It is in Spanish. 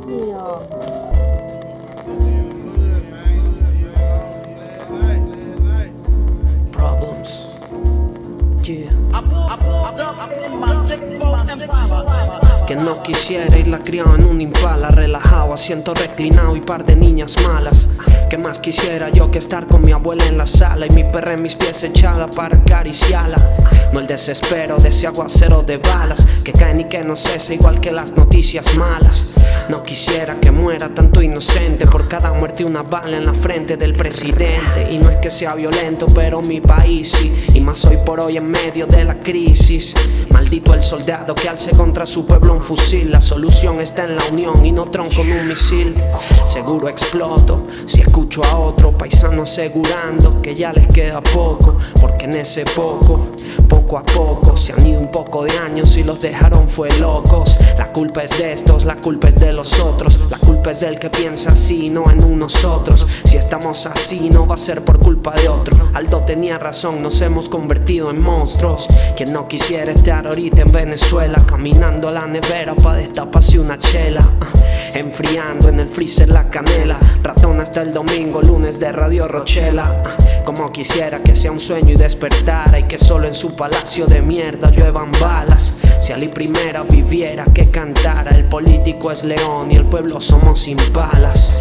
Silencio. Problems. Yeah. Que no quisiera irla criado en un impala Relajado, asiento reclinado y par de niñas malas Que más quisiera yo que estar con mi abuela en la sala Y mi perra en mis pies echada para acariciarla No el desespero de ese aguacero de balas Que caen y que no cesa igual que las noticias malas no quisiera que muera tanto inocente por cada muerte una bala en la frente del presidente. Y no es que sea violento, pero mi país sí. Y más hoy por hoy en medio de la crisis. Maldito el soldado que alce contra su pueblo un fusil. La solución está en la unión y no tronco con un misil. Seguro exploto si escucho a otro paisano asegurando que ya les queda poco. Porque en ese poco, poco a poco, se han ido un poco de años y los dejaron fue locos. La culpa es de estos, la culpa es de los otros. La culpa es del que piensa así, no en un nosotros. Si estamos así, no va a ser por culpa de otro. Aldo tenía razón, nos hemos convertido en monstruos. Quien no quisiera estar ahorita en Venezuela, caminando a la nevera para destaparse una chela. ah, Enfriando en el freezer la canela. Ratón hasta el domingo, lunes de Radio Rochela. ah, Como quisiera que sea un sueño y despertara. Y que solo en su palacio de mierda lluevan balas. Si Ali Primera viviera, que cantara. El político es león y el pueblo somos impalas.